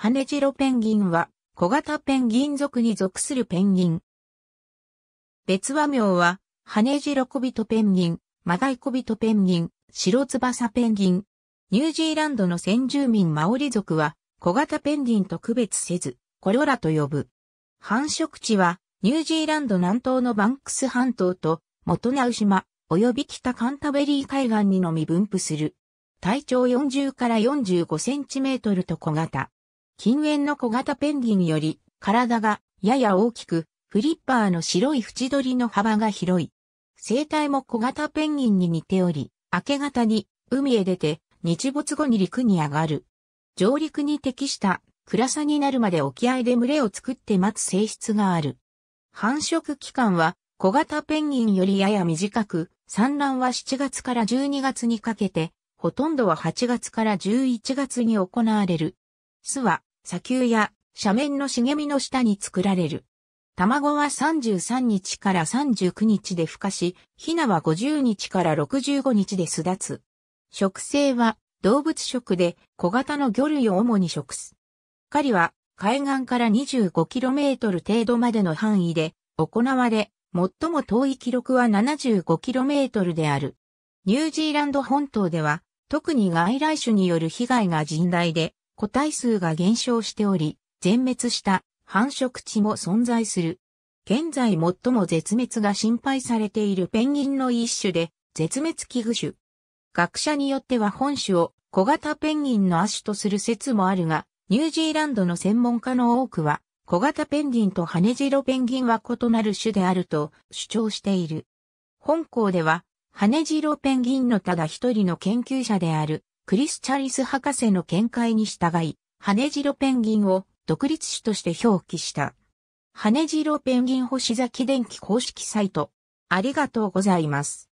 ハネジロペンギンは小型ペンギン属に属するペンギン。別和名は、ハネジロコビトペンギン、マダイコビトペンギン、白翼ペンギン。ニュージーランドの先住民マオリ族は、小型ペンギンと区別せず、コロラと呼ぶ。繁殖地は、ニュージーランド南東のバンクス半島と、元ナウ島、及び北カンタベリー海岸にのみ分布する。体長40から45センチメートルと小型。近縁の小型ペンギンより体がやや大きく、フリッパーの白い縁取りの幅が広い。生態も小型ペンギンに似ており、明け方に海へ出て日没後に陸に上がる。上陸に適した暗さになるまで沖合で群れを作って待つ性質がある。繁殖期間は小型ペンギンよりやや短く、産卵は7月から12月にかけて、ほとんどは8月から11月に行われる。巣は砂丘や斜面の茂みの下に作られる。卵は33日から39日で孵化し、ヒナは50日から65日で巣立つ。食性は動物食で小型の魚類を主に食す。狩りは海岸から 25km 程度までの範囲で行われ、最も遠い記録は 75km である。ニュージーランド本島では特に外来種による被害が甚大で、個体数が減少しており、全滅した繁殖地も存在する。現在最も絶滅が心配されているペンギンの一種で、絶滅危惧種。学者によっては本種を小型ペンギンの亜種とする説もあるが、ニュージーランドの専門家の多くは、小型ペンギンとハネジロペンギンは異なる種であると主張している。本校では、ハネジロペンギンのただ一人の研究者であるクリス・チャリス博士の見解に従い、羽白ペンギンを独立種として表記した。羽白ペンギン星崎電気公式サイト。ありがとうございます。